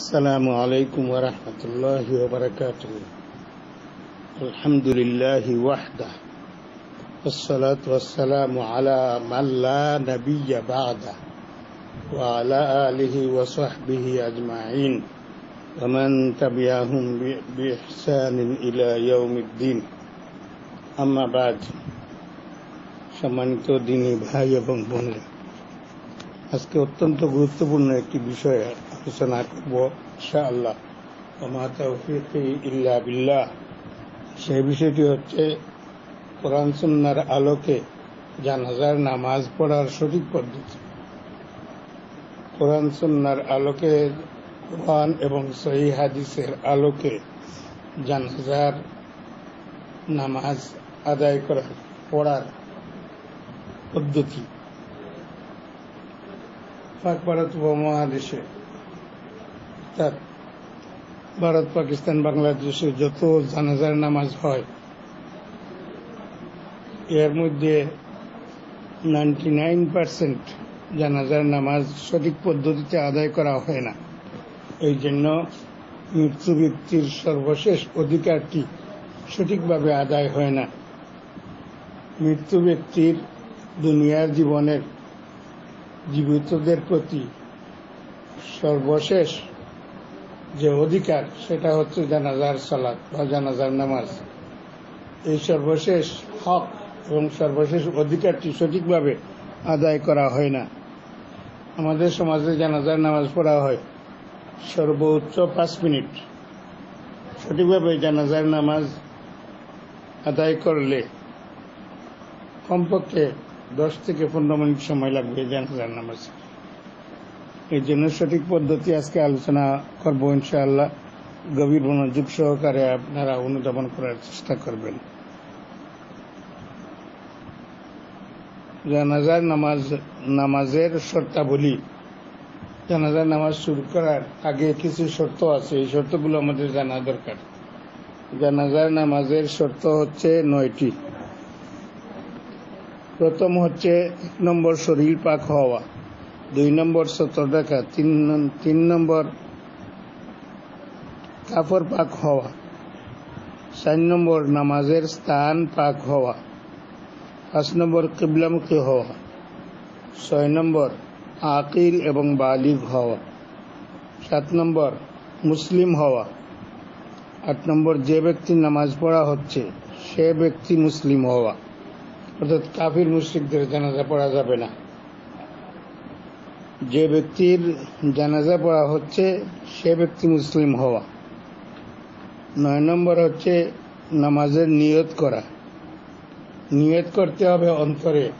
السلام عليكم ورحمة الله وبركاته الحمد لله وحده والصلاة والسلام على من لا نبي بعده وعلى آله وصحبه أجمعين ومن تبعهم ب- بإحسان إلى يوم الدين أما بعد সম্মানিত দিনী ভাই এবং বোনেরা আজকে অত্যন্ত গুরুত্বপূর্ণ একটি বিষয়ে আলোচনা করব হচ্ছে কোরআন সুন্নার আলোকে জানাজার নামাজ পড়ার সঠিক পদ্ধতি কোরআন সুন্নার আলোকে কোরআন এবং সহি হাদিসের আলোকে জানাজার নামাজ আদায় করার পড়ার পদ্ধতি পাক অর্থাৎ ভারত, পাকিস্তান বাংলাদেশে যত জানাজার নামাজ হয়, এর মধ্যে নাইনটি নাইন পার্সেন্ট জানাজার নামাজ সঠিক পদ্ধতিতে আদায় করা হয় না। এই জন্য মৃত্যু ব্যক্তির সর্বশেষ অধিকারটি সঠিকভাবে আদায় হয় না। মৃত্যু ব্যক্তির দুনিয়ার জীবনের জীবিতদের প্রতি সর্বশেষ যে অধিকার, সেটা হচ্ছে জানাজার সালাত বা জানাজার নামাজ। এই সর্বশেষ হক এবং সর্বশেষ অধিকারটি সঠিকভাবে আদায় করা হয় না। আমাদের সমাজে জানাজার নামাজ পড়া হয় সর্বোচ্চ পাঁচ মিনিট। সঠিকভাবে জানাজার নামাজ আদায় করলে কমপক্ষে দশ থেকে পনেরো মিনিট সময় লাগবে জানাজার নামাজ এই জন্য সঠিক পদ্ধতি আজকে আলোচনা করব, ইনশাআল্লাহ। গভীর মনোযোগ সহকারে আপনারা অনুধাবন করার চেষ্টা করবেন। জানাজার নামাজ, নামাজের শর্তাবলী। জানাজার নামাজ শুরু করার আগে কিছু শর্ত আছে, এই শর্তগুলো আমাদের জানা দরকার। জানাজার নামাজের শর্ত হচ্ছে নয়টি। প্রথম হচ্ছে এক নম্বর শরীর পাক হওয়া। দুই নম্বর সতর রাখা তিন তিন নম্বর কাপড় পাক হওয়া, চার নম্বর নামাজের স্থান পাক হওয়া, পাঁচ নম্বর কিবলামুখী হওয়া, ছয় নম্বর আকিল এবং বালিগ হওয়া, সাত নম্বর মুসলিম হওয়া, আট নম্বর যে ব্যক্তি নামাজ পড়া হচ্ছে, সে ব্যক্তি মুসলিম হওয়া, অর্থাৎ কাফির মুশ্রিকদের জানাজা পড়া যাবে না। যে ব্যক্তির জানাজা পড়া হচ্ছে, সে ব্যক্তি মুসলিম হওয়া। নয় নম্বর হচ্ছে নামাজের নিয়ত করা। নিয়ত করতে হবে অন্তরে।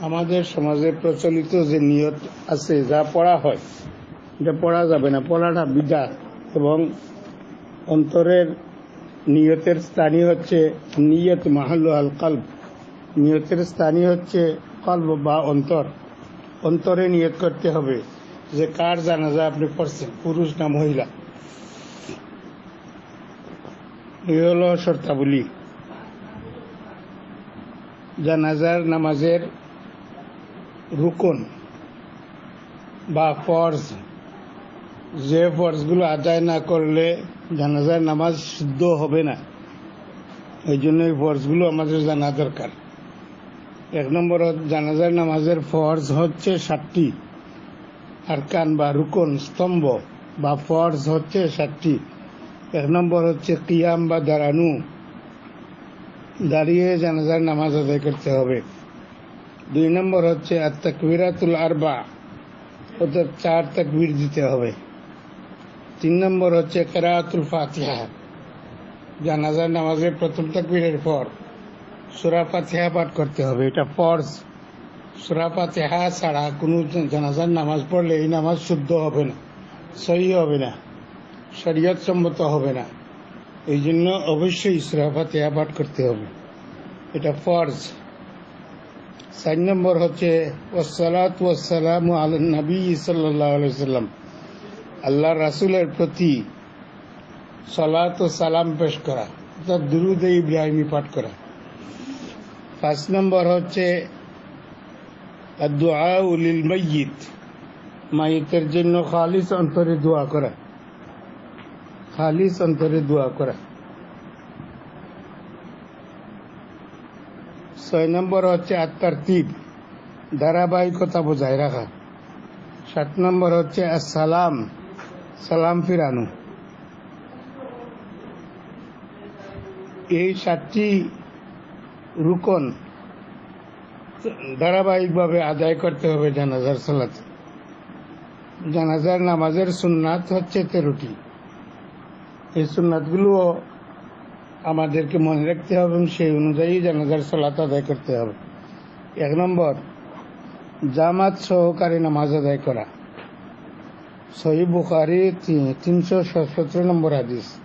আমাদের সমাজে প্রচলিত যে নিয়ত আছে, যা পড়া হয়, এটা পড়া যাবে না। পড়াটা বিদা এবং অন্তরের নিয়তের স্থানই হচ্ছে নিয়ত মাহাল্লু আল কাল্ব। নিয়তের স্থানীয় হচ্ছে কল্ব বা অন্তর। অন্তরে নিয়ত করতে হবে যে কার জানাজা আপনি পড়ছেন, পুরুষ না মহিলা। শর্তাবলী। জানাজার নামাজের রুকন বা ফরজ, যে ফরজগুলো আদায় না করলে জানাজার নামাজ সিদ্ধ হবে না। এই জন্য এই ফরজগুলো আমাদের জানা দরকার। এক নম্বর জানাজার নামাজের ফর্জ হচ্ছে সাতটি। আরকান বা রুকন, স্তম্ভ বা ফর্জ হচ্ছে সাতটি। এক নম্বর হচ্ছে কিয়াম বা দাঁড়ানু। দাঁড়িয়ে জানাজার নামাজ আদায় করতে হবে। দুই নম্বর হচ্ছে আর তাকবিরাতুল আরবা অর্থাৎ চার তাকবির দিতে হবে। তিন নম্বর হচ্ছে কেরাতুল ফাতিহা, জানাজার নামাজের প্রথম তাকবীরের পর। সুরা ফাতিহা পাঠ করতে হবে, এটা ফরজ। সুরা ফাতিহা ছাড়া কোনো জানাজার নামাজ পড়লে এই নামাজ শুদ্ধ হবে না, সহি হবে না, শরীয়ত সম্মত হবে না। এই জন্য অবশ্যই সুরা পাঠ করতে হবে, এটা ফরজ। চার নম্বর হচ্ছে ওসালাত ওয়াসালাম আল নবী সাল্লাহ সাল্লাম আল্লাহ রাসুলের প্রতি সালাত ও সালাম পেশ করা, অর্থাৎ দুরুদ ইব্রাহিমী পাঠ করা। পাঁচ নম্বর হচ্ছে দোয়া লিল ময়িত মাইতের জন্য খালিস অন্তরে দোয়া করা। খালিস অন্তরে দোয়া করা। ছয় নম্বর হচ্ছে আত্মার তীব ধারাবাহিকতা বজায় রাখা। সাত নম্বর হচ্ছে সালাম সালাম ফিরানো। এই সাতটি রুকন, ধারাবাহিকভাবে আদায় করতে হবে জানাজার সালাতে। জানাজার নামাজের সুন্নাত হচ্ছে তেরোটি। এই সুন্নাতগুলোও আমাদেরকে মনে রাখতে হবে এবং সেই অনুযায়ী জানাজার সালাত আদায় করতে হবে। এক নম্বর, জামাত সহকারে নামাজ আদায় করা। সহি বুখারি তিনশো সতেরো নম্বর হাদিস।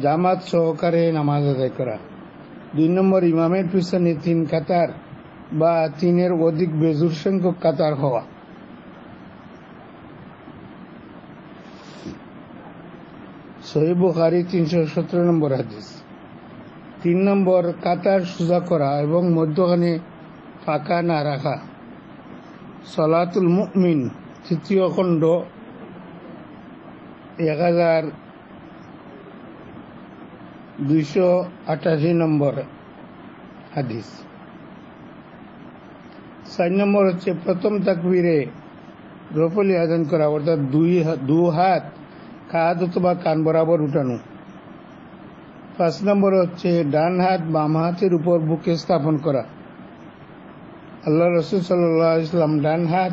জামাত সহকারে নামাজ আদায় করা। দুই নম্বর ইমামের পিছনে তিন কাতার বা তিনের অধিক বেজুর সংখ্যক কাতার হওয়া। সহি তিনশো সতেরো নম্বর হাদিস। তিন নম্বর কাতার সোজা করা এবং মধ্যখানে ফাঁকা না রাখা। সলাতুল মুমিন, তৃতীয় খণ্ড, এক হাজার দুইশো আটাশি নম্বর হাদিস। চার নম্বর হচ্ছে, প্রথম তাকবীরে রফলি আদান করা, অর্থাৎ দুই দু হাত, কাঁধ অথবা কান বরাবর উঠানো। পাঁচ নম্বর হচ্ছে, ডান হাত বাম হাতের উপর বুকে স্থাপন করা। আল্লাহ রসুল সাল্লাহ ইসলাম ডান হাত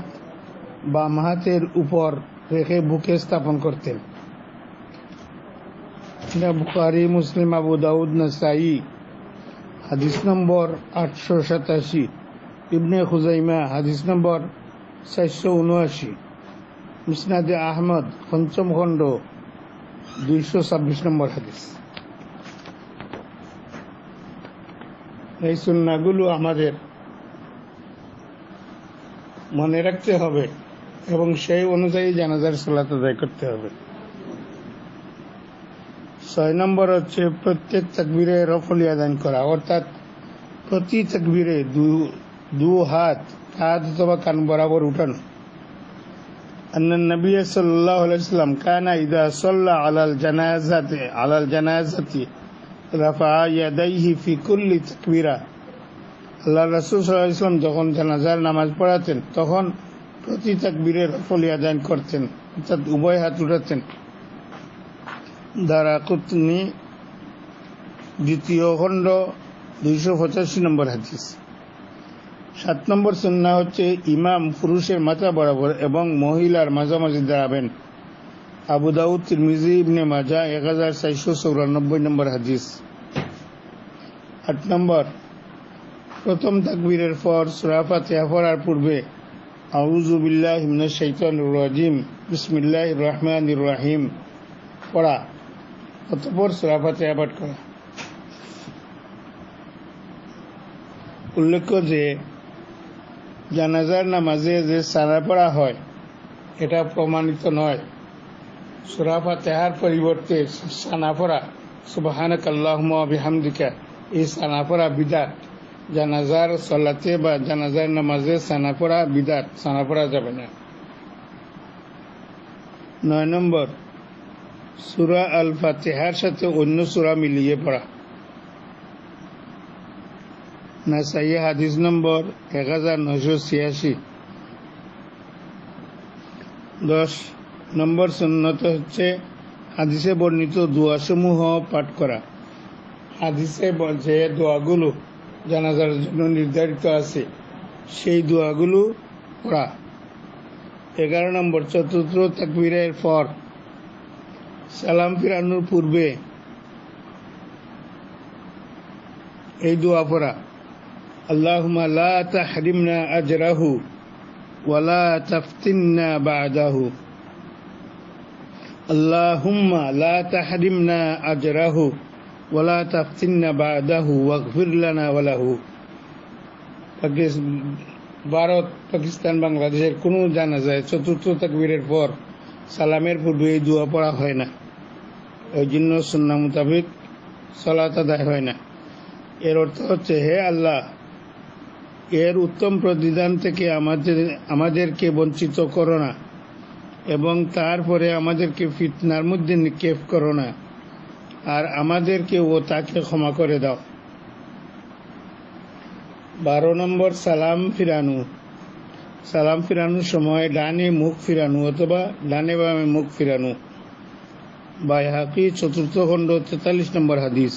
বাম হাতের উপর রেখে বুকে স্থাপন করতেন। বুখারি মুসলিম আবু দাউদ নাসাই হাদিস নম্বর আটশো সাতাশি ইবনে খুজাইমা হাদিস নম্বর চারশো উনআশি মুসনাদে আহমদ পঞ্চম খণ্ড দুইশো ছাব্বিশ নম্বর হাদিস এই সুন্নাগুলো আমাদের মনে রাখতে হবে এবং সেই অনুযায়ী জানাজার সালাত আদায় করতে হবে। ছয় নম্বর হচ্ছে প্রত্যেক তাকবীরে রফলি আদান করা অর্থাৎ প্রতি তাকবীরে দু হাত হাত অথবা কান বরাবর উঠানো أن النبي صلى الله عليه وسلم كان إذا صلى على الجنازة على الجنازة رفع يديه في كل تكبيرة আল্লাহ রসুল সাল্লাহ ইসলাম যখন জানাজার নামাজ পড়াতেন তখন প্রতি তাকবীরে রফলি আদান করতেন অর্থাৎ উভয় হাত উঠাতেন দ্বারা কুতনি দ্বিতীয় খণ্ড দুইশো পঁচাশি নম্বর হাদিস। সাত নম্বর সন্না হচ্ছে ইমাম পুরুষের মাথা বরাবর এবং মহিলার মাঝামাঝি দাঁড়াবেন। আবু দাউদ, তিরমিজি, ইবনে মাজা এক হাজার চারশো চৌরানব্বই নম্বর হাদিস। আট নম্বর, প্রথম তাকবীরের পর সুরাফা পড়ার পূর্বে আউজুবিল্লাহ হিমনা শৈতান রাজিম বিসমিল্লাহ রহমান রাহিম, পড়া। অতপর সুরাফা তেয়া পাঠ করা। উল্লেখ্য যে, জানাজার নামাজে যে সারা পড়া হয়, এটা প্রমাণিত নয়। সুরাফা তেহার পরিবর্তে সানা পড়া সুবাহানক আল্লাহম বিহামদিকা, এই সানা পড়া বিদাত। জানাজার সলাতে বা জানাজার নামাজে সানা পড়া বিদাত, সানা পড়া যাবে না। নয় নম্বর সুরা আল ফাতেহার সাথে অন্য সুরা মিলিয়ে পড়া। নাসাই হাদিস নম্বর এক হাজার নশো ছিয়াশি। দশ নম্বর সন্ন্যত হচ্ছে হাদিসে বর্ণিত দোয়াসমূহ পাঠ করা। হাদিসে যে দোয়াগুলো জানাজার জন্য নির্ধারিত আছে। সেই দোয়াগুলো পড়া। এগারো নম্বর চতুর্থ তাকবীরের পর সালাম ফিরানোর পূর্বে এই দোয়া পড়া আজরাহু ভারত, পাকিস্তান, বাংলাদেশের কোন জানা যায় চতুর্থ তকবীরের পর সালামের পূর্বে এই দোয়া পড়া হয় না। ওই জন্য সুন্না মোতাবেক সলাত আদায় হয় না। এর অর্থ হচ্ছে, হে আল্লাহ, এর উত্তম প্রতিদান থেকে আমাদের, আমাদেরকে বঞ্চিত করো না এবং তারপরে আমাদেরকে ফিতনার মধ্যে নিক্ষেপ করো না আর আমাদেরকে ও তাকে ক্ষমা করে দাও। বারো নম্বর, সালাম ফিরানু। সালাম ফিরানোর সময় ডানে মুখ ফিরানু অথবা ডানে বামে মুখ ফিরানু। বাইহাকি চতুর্থ খণ্ড তেতাল্লিশ নম্বর হাদিস।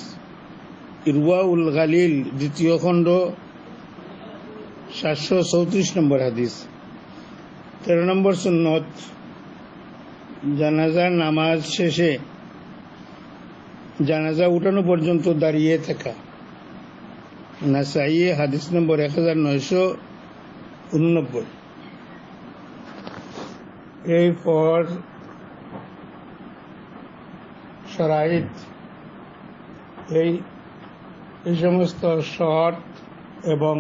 ইরওয়াউল গালিল দ্বিতীয় খণ্ড সাতশো চৌত্রিশ নম্বর হাদিস। তেরো নম্বর সুন্নত জানাজার নামাজ শেষে জানাজা উঠানো পর্যন্ত দাঁড়িয়ে থাকা। নাসাইয়ে হাদিস নম্বর এক হাজার নয়শো উননব্বই। এই পর সরাইত এই এই সমস্ত শর্ট এবং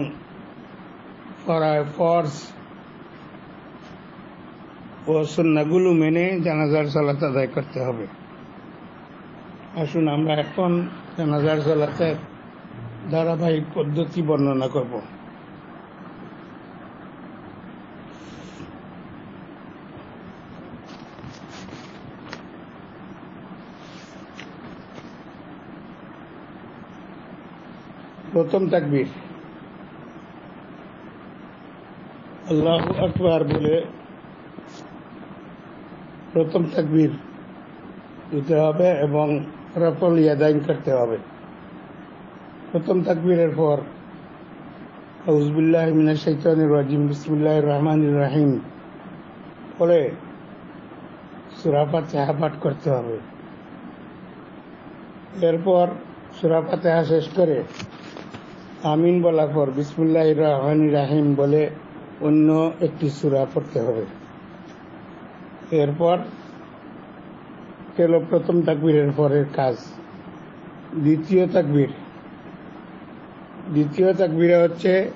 ফর্স ও সন্নাগুলো মেনে জানাজার সালাত আদায় করতে হবে। আসুন আমরা এখন জানাজার সালাতের ধারাবাহিক পদ্ধতি বর্ণনা করব। প্রথম তাকবীর। আল্লাহ আকবার বলে প্রথম তাকবীর দিতে হবে এবং রফল ইয়াদাইন করতে হবে। প্রথম তাকবীরের পর মিনা রাজিম বিসমুল্লাহ রহমান রাহিম বলে সুরাফা চাহা পাঠ করতে হবে। এরপর সুরাফা চাহা শেষ করে আমিন বলার পর বিসমুল্লাহ রহমান রাহিম বলে অন্য একটি সুরা পড়তে হবে। এরপর গেল প্রথম তাকবীরের পরের কাজ। দ্বিতীয় তাকবীর। দ্বিতীয় তাকবীরে হচ্ছে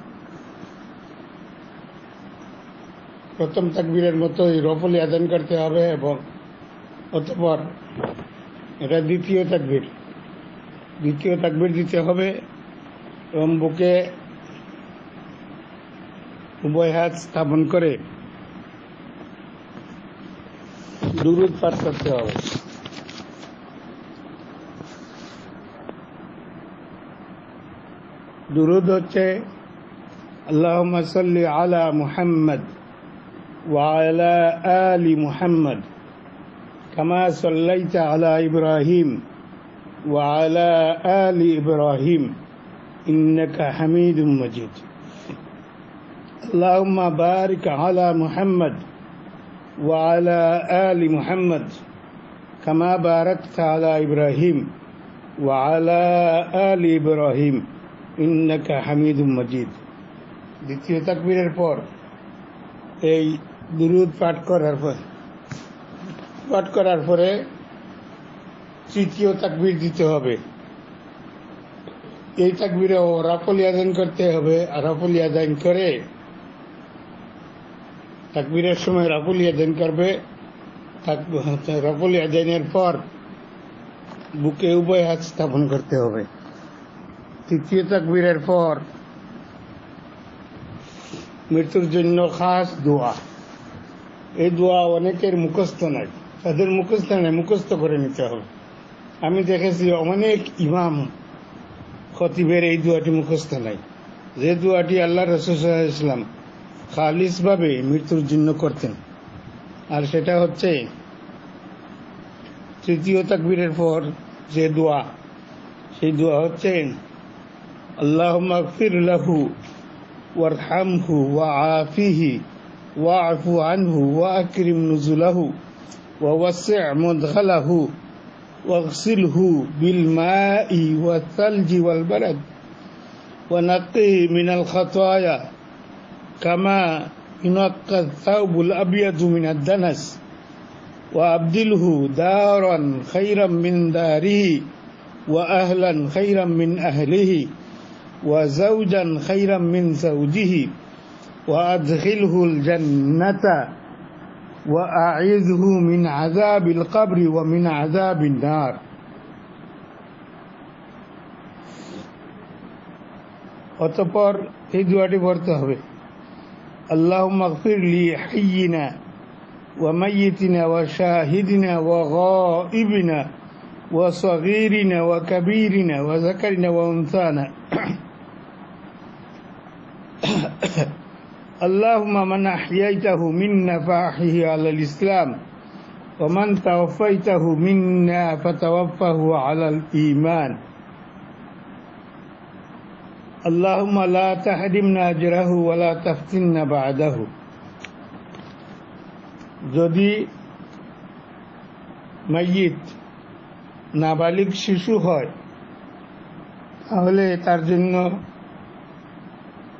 প্রথম তাকবীরের মতোই রফলি আদান করতে হবে এবং অতপর এটা দ্বিতীয় তাকবীর। দ্বিতীয় তাকবীর দিতে হবে এবং বুকে উভয় হাত স্থাপন করে দুরুদ পাঠ করতে হবে দুরুদ হচ্ছে আল্লাহুম্মা সাল্লি আলা মুহাম্মদ وعلى آل محمد كما صليت على إبراهيم وعلى آل إبراهيم إنك حميد مجيد اللهم بارك على محمد وعلى آل محمد كما باركت على إبراهيم وعلى آل إبراهيم إنك حميد مجيد দ্বিতীয় তাকবীরের পর এই দুরুদ পাঠ করার পর পাঠ করার পরে তৃতীয় তাকবীর দিতে হবে এই তাকবীরে রাফল ইয়াদান করতে হবে, আর রাফল ইয়াদান করে তাকবীরের সময় রাফল ইয়াদান করবে। রাফল ইয়াদানের পর বুকে উভয় হাত স্থাপন করতে হবে। তৃতীয় তাকবীরের পর মৃত্যুর জন্য খাস দোয়া। এই দোয়া অনেকের মুখস্থ নাই তাদের মুখস্থ নাই মুখস্থ করে নিতে হবে। আমি দেখেছি অনেক ইমাম খতিবের এই দুয়াটি মুখস্থ নাই। যে দুয়াটি আল্লাহ রসুল্লাহ ইসলাম খালিসভাবে মৃত্যুর জন্য করতেন। আর সেটা হচ্ছে তৃতীয় তাকবীরের পর যে দোয়া, সেই দোয়া হচ্ছে আল্লাহ মাকফির লাহু ওয়ারহামহু ওয়া আফিহি ওয়া আফু আনহু ওয়া আকরিম নুজুলাহু ওয়া ওয়াসি' মুদখালাহু واغسله بالماء والثلج والبرد ونقه من الخطايا كما ينقى الثوب الأبيض من الدنس وأبدله دارا خيرا من داره وأهلا خيرا من أهله وزوجا خيرا من زوجه وأدخله الجنة وأعذه من عذاب القبر ومن عذاب النار অতপর এই দোয়াটি পড়তে হবে আল্লাহ মগফির লি হাইয়িনা وميتنا وشاهدنا وغائبنا وصغيرنا وكبيرنا وذكرنا وأنثانا اللهم من أحييته منا فأحيه على الإسلام ومن توفيته منا فتوفه على الإيمان اللهم لا تحرمنا أجره ولا تفتنا بعده যদি মাইয়িত নাবালিক শিশু হয় তাহলে তার জন্য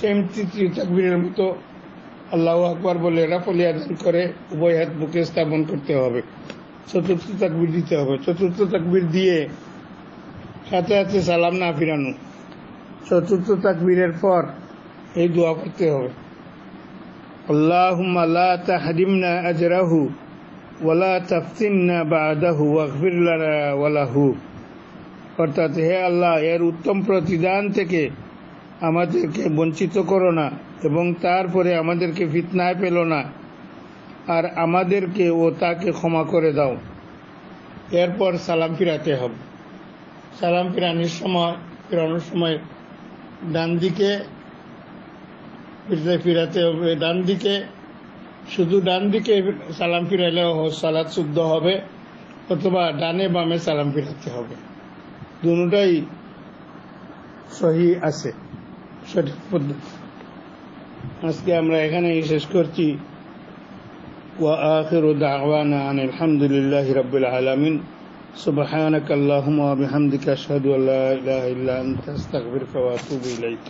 সেম তৃতীয় মতো আল্লাহ আকবর বলে রাফলি আদান করে, উভয় হাত বুকে স্থাপন করতে হবে। চতুর্থ তাকবীর দিতে হবে। চতুর্থ তাকবীর দিয়ে সাথে সাথে সালাম না ফিরানো। চতুর্থ তাকবীরের পর এই দোয়া করতে হবে। ওয়ালাহু অর্থাৎ হে আল্লাহ, এর উত্তম প্রতিদান থেকে আমাদেরকে বঞ্চিত করো না এবং তারপরে আমাদেরকে ফিতনায় পেল না। আর আমাদেরকে ও তাকে ক্ষমা করে দাও। এরপর সালাম ফিরাতে হবে। সালাম ফিরানোর সময় ফিরানোর সময় ডান দিকে ফিরতে ফিরাতে হবে। ডান দিকে, শুধু ডান দিকে সালাম ফিরাইলেও সালাদ শুদ্ধ হবে অথবা ডানে বামে সালাম ফিরাতে হবে। দুটাই সহি আছে। সঠিক পদ্ধতি আজকে আমরা এখানেই শেষ করছি وآخر دعوانا أن الحمد لله رب العالمين سبحانك اللهم وبحمدك أشهد أن لا إله إلا أنت أستغفرك وأتوب إليك